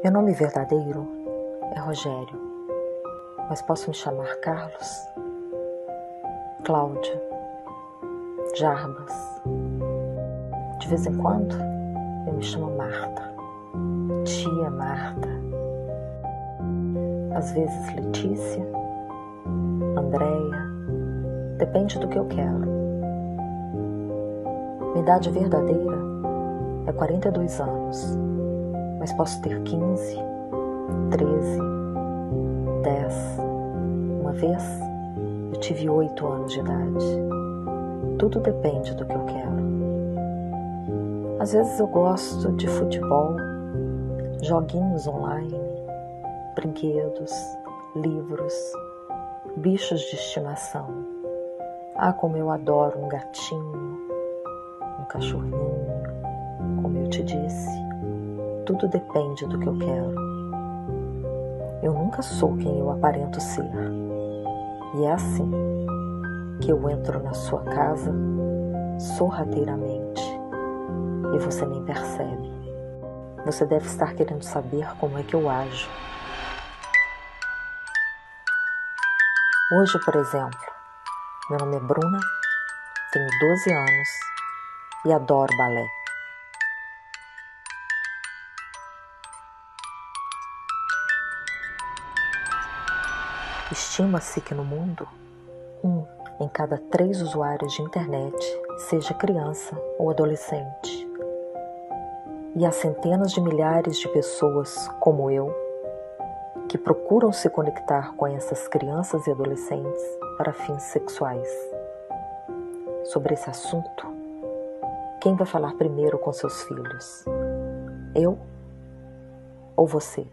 Meu nome verdadeiro é Rogério, mas posso me chamar Carlos, Cláudia, Jarbas. De vez em quando eu me chamo Marta, tia Marta. Às vezes Letícia, Andréia, depende do que eu quero. Minha idade verdadeira é 42 anos mas posso ter 15, 13, 10. Uma vez eu tive 8 anos de idade. Tudo depende do que eu quero. Às vezes eu gosto de futebol, joguinhos online, brinquedos, livros, bichos de estimação. Ah, como eu adoro um gatinho, um cachorrinho, como eu te disse tudo depende do que eu quero. Eu nunca sou quem eu aparento ser. E é assim que eu entro na sua casa sorrateiramente e você nem percebe. Você deve estar querendo saber como é que eu ajo. Hoje, por exemplo, meu nome é Bruna, tenho 12 anos e adoro balé. Estima-se que no mundo, um em cada três usuários de internet seja criança ou adolescente. E há centenas de milhares de pessoas como eu que procuram se conectar com essas crianças e adolescentes para fins sexuais. Sobre esse assunto, quem vai falar primeiro com seus filhos? Eu ou você?